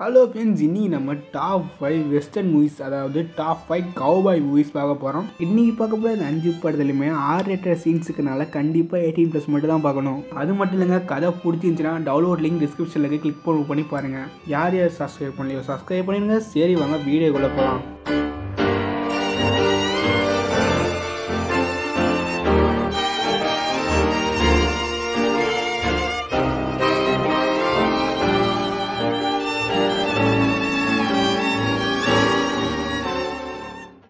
Hello friends இன்றைக்கி நம்ம top five western movies அதாவது டாப் ஃபைவ் கவுபாய் மூவிஸ் பார்க்க போகிறோம் இன்றைக்கி பார்க்க போகிற இந்த அஞ்சு படத்துலையுமே ஆர் ரேட்டர் சீன்ஸுக்குனால கண்டிப்பாக எயிட்டீன் ப்ளஸ் மட்டும் தான் பார்க்கணும். அது மட்டும் இல்லைங்க கதை பிடிச்சிருந்துச்சுன்னா டவுன்லோட் லிங்க் டிஸ்கிரிப்ஷனில் கிளிக் பண்ணி பண்ணி பாருங்கள் யார் யார் சப்ஸ்கிரைப் பண்ணலையோ சப்ஸ்கிரைப் பண்ணிடுங்க. சரி வாங்க வீடியோக்குள்ளே போகலாம்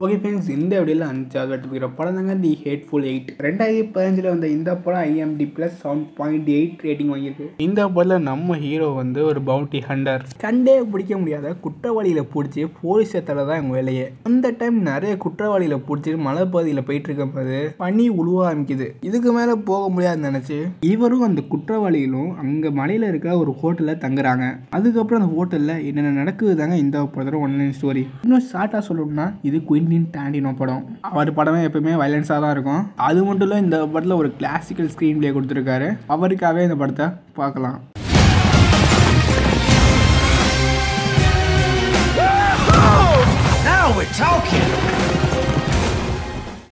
ஓகே ஃப்ரெண்ட்ஸ் இந்த வீடியோவில் அஞ்சாவது எடுத்துக்கிற படம் தாங்க தி ஹேட்ஃபுல் எயிட் ரெண்டாயிரத்தி பதினஞ்சில் வந்த இந்த படம் IMD plus seven point eight rating வாங்கியிருக்கு. இந்த படத்தில் நம்ம ஹீரோ வந்து ஒரு பவுண்டி ஹண்டர் கண்டே பிடிக்க முடியாத குற்றவாளியில் பிடிச்சி போலீஸ் ஏத்தல தான் எங்கள் வேலையே. அந்த டைம் நிறைய குற்றவாளியில் பிடிச்சி மலைப்பகுதியில் போயிட்டு இருக்கும்போது பனி உழுவ ஆரம்பிக்குது. இதுக்கு மேலே போக முடியாதுன்னு நினச்சி இவரும் அந்த குற்றவாளிகளும் அங்கே மலையில் இருக்கிற ஒரு ஹோட்டலில் தங்குறாங்க. அதுக்கப்புறம் அந்த ஹோட்டலில் என்னென்ன நடக்குது தாங்க இந்த படத்தோட ஒன்லைன் ஸ்டோரி இன்னும் ஷார்ட்டாக சொல்லணும்னா இது குவென்டின் டேண்டினோ படம். அவர் படமே எப்பவுமே வயலன்ஸாக தான் இருக்கும். அது மட்டும் இல்லை இந்த படத்தில் ஒரு கிளாசிக்கல் ஸ்க்ரீன் பிளே கொடுத்துருக்காரு. அவருக்காகவே இந்த படத்தை பார்க்கலாம். Now we're talking.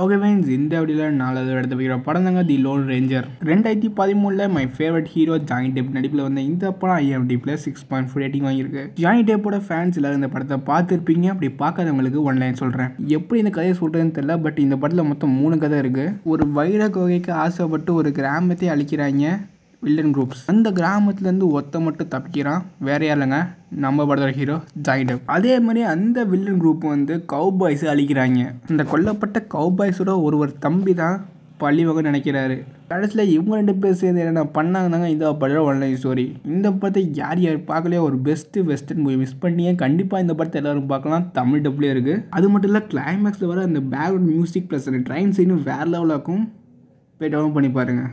Okay friends இந்த அப்படியில் நாலாவது இடத்த வைக்கிற படம் தாங்க தி லோன் ரேஞ்சர் ரெண்டாயிரத்தி பதிமூணில் my favourite hero Johnny Depp நடிப்பில் வந்த இந்த படம் IMD plus six point four rating வாங்கியிருக்கு. ஜாயின் டேப்போட ஃபேன்ஸ் எல்லாரும் இந்த படத்தை பார்த்துருப்பீங்க. அப்படி பார்க்காதவங்களுக்கு ஒன்லைன் சொல்கிறேன் எப்படி இந்த கதையை சொல்கிறதுன்னு தெரியல பட் இந்த படத்தில் மொத்தம் மூணு கதை இருக்குது ஒரு வைர கோகைக்கு ஆசைப்பட்டு ஒரு கிராமத்தை அழிக்கிறாங்க. வில்லன் குரூப்ஸ் அந்த கிராமத்துலேருந்து ஒத்த மட்டும் தப்பிக்கிறான். வேற யாருங்க நம்ம படத்தோட ஹீரோ ஜாயிடப் அதே மாதிரி அந்த வில்லன் குரூப் வந்து கவுபாய்ஸ் அழிக்கிறாங்க. அந்த கொல்லப்பட்ட கவுபாய்ஸோட ஒருவர் தம்பி தான் பழிவக நினைக்கிறாரு. கடைசியில் இவங்க ரெண்டு பேர் சேர்ந்து என்னென்ன பண்ணாங்கன்னாங்க இந்த படம் ஒன்லைன் ஸ்டோரி இந்த படத்தை யார் யார் பார்க்கலையோ ஒரு பெஸ்ட்டு வெஸ்டர்ன் மூவி மிஸ் பண்ணியே கண்டிப்பாக இந்த படத்தை எல்லோரும் பார்க்கலாம். தமிழ் டப்புலேயே இருக்குது அது மட்டும் இல்லை கிளைமேக்ஸில் வர அந்த பேக்ரவுண்ட் மியூசிக் ப்ளஸ் அந்த ட்ரைன் சீனும் வேறு லெவலாக இருக்கும். போய் டவுன் பண்ணி பாருங்கள்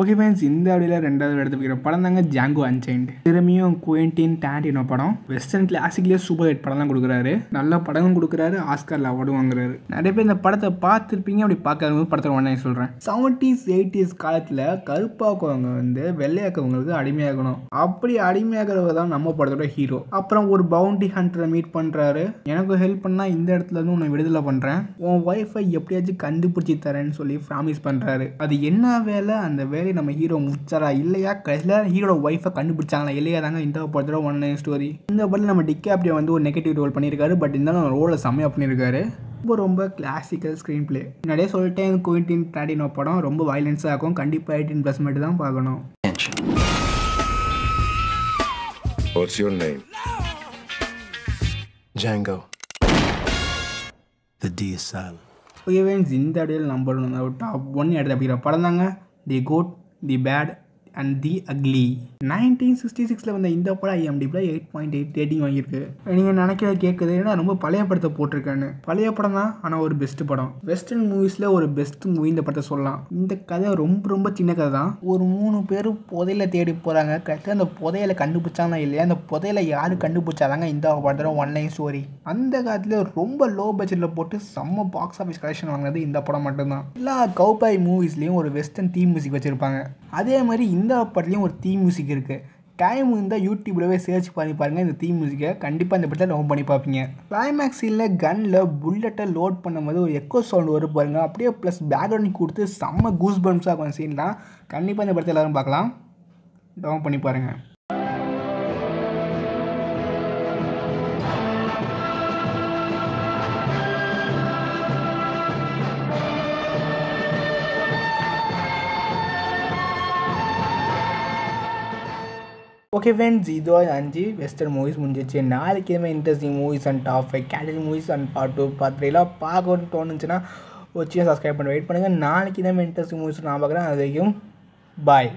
ஓகே ஃபேன்ஸ் இந்த அப்படியில் ரெண்டாவது எடுத்துக்கிற படம் தாங்க ஜாங்கோ அன்சைன்ட் திறமையும் குவென்டின் டேண்டினோ படம். வெஸ்டர்ன் கிளாசிக்லேயே சூப்பர் ஹிட் படம் தான் கொடுக்குறாரு. நல்ல படமும் கொடுக்குறாரு ஆஸ்கர் அவார்டும் வாங்குறாரு. நிறைய பேர் இந்த படத்தை பார்த்துருப்பீங்க அப்படி பார்க்காதவங்க படத்தை உடனே சொல்கிறேன் செவன்டீஸ் எயிட்டிஸ் காலத்தில் கருப்பாக்கவங்க வந்து வெள்ளையாக்கவங்களுக்கு அடிமையாகணும். அப்படி அடிமையாகிறவங்க தான் நம்ம படத்தோட ஹீரோ அப்புறம் ஒரு பவுண்டி ஹண்டரை மீட் பண்ணுறாரு எனக்கு ஹெல்ப் பண்ணால் இந்த இடத்துல இருந்து உன்னை விடுதலை பண்ணுறேன் உன் ஒய்ஃபை எப்படியாச்சும் கண்டுபிடிச்சி தரேன்னு சொல்லி ப்ராமிஸ் பண்ணுறாரு அது என்ன வேலை? அந்த வேலையை நம்ம ஹீரோ முடிச்சாரா இல்லையா? கடைசியில் ஹீரோட ஒய்ஃபை கண்டுபிடிச்சாங்களா? இல்லையா? தாங்க இந்த படத்தோட ஒன் ஸ்டோரி இந்த படத்தில் நம்ம டிகேப்ரியோ வந்து ஒரு நெகட்டிவ் ரோல் பண்ணியிருக்காரு. பட் இருந்தாலும் ரோலை செம்மையாக பண்ணியிருக்காரு. ரொம்ப ரொம்ப கிளாசிக்கல் ஸ்க்ரீன் பிளே முன்னாடியே சொல்லிட்டேன் குயின்டின் டாடினோ படம் ரொம்ப வயலன்ஸாக இருக்கும். கண்டிப்பாக எயிட்டீன் ப்ளஸ் மட்டும் தான் பார்க்கணும். What's your name? Django. The D is silent. Okay இந்த அடியில் நம்பர் ஒன் டாப் ஒன் எடுத்து அப்படிங்கிற படம் தாங்க the good the bad and the ugly nineteen sixty சிக்ஸில் வந்த இந்த படம் ஐஎம்டிபியில் எயிட் பாயிண்ட் எயிட் ரேட்டிங் வாங்கியிருக்கு. நீங்கள் நினைக்கிற கேட்குது ஏன்னா ரொம்ப பழைய படத்தை போட்டிருக்கான்னு. பழைய படம் தான் ஆனால் ஒரு பெஸ்ட் படம். வெஸ்டர்ன் மூவிஸில் ஒரு பெஸ்ட் மூவி இந்த படத்தை சொல்லலாம். இந்த கதை ரொம்ப ரொம்ப சின்ன கதை தான். ஒரு மூணு பேர் புதையில தேடி போகிறாங்க கரெக்டாக அந்த புதையில கண்டுபிடிச்சாங்க இல்லையா? அந்த புதையில யார் கண்டுபிடிச்சாதாங்க இந்த படத்தோட ஒன் லைன் ஸ்டோரி அந்த காலத்தில் ரொம்ப லோ பட்ஜெட்டில் போட்டு செம்ம பாக்ஸ் ஆஃபீஸ் கலெக்ஷன் வாங்கினது இந்த படம் மட்டும்தான். எல்லா கவுபாய் மூவிஸ்லேயும் ஒரு வெஸ்டர்ன் தீம் மியூசிக் வச்சுருப்பாங்க. அதே மாதிரி இந்த படத்துலேயும் ஒரு தீம் மியூசிக் இருக்குது டைம் இருந்தால் யூடியூப்லவே சர்ச் பண்ணி பாருங்கள் இந்த தீம் மியூசிக்கை கண்டிப்பாக இந்த படத்தை லவ் பண்ணி பார்ப்பீங்க. கிளைமேக்ஸ் சீனில் கன்னில் புல்லட்டை லோட் பண்ணும்போது ஒரு எக்கோ சவுண்ட் வரும் பாருங்கள் அப்படியே ப்ளஸ் பேக்ரவுண்ட் கொடுத்து செம்ம கூஸ் பம்ப்ஸாக இருக்கும் சீன்லாம் கண்டிப்பாக இந்த படத்தை எல்லோரும் பார்க்கலாம். டவுன் பண்ணி பாருங்கள் ஓகே ஃப்ரெண்ட்ஸ் இதோ அஞ்சு வெஸ்டர்ன் மூவிஸ் முடிஞ்சிச்சு நாளைக்கு இதுமாதிரி interesting movies and top five category movies and part two part த்ரீலாம் பார்க்கணும்னு தோணுச்சுன்னா வச்சு சப்ஸ்கிரைப் பண்ணி வெயிட் பண்ணுங்கள் நாளைக்கு இதே இன்ட்ரெஸ்டிங் மூவிஸ் நான் பார்க்குறேன் அது வரைக்கும் பாய்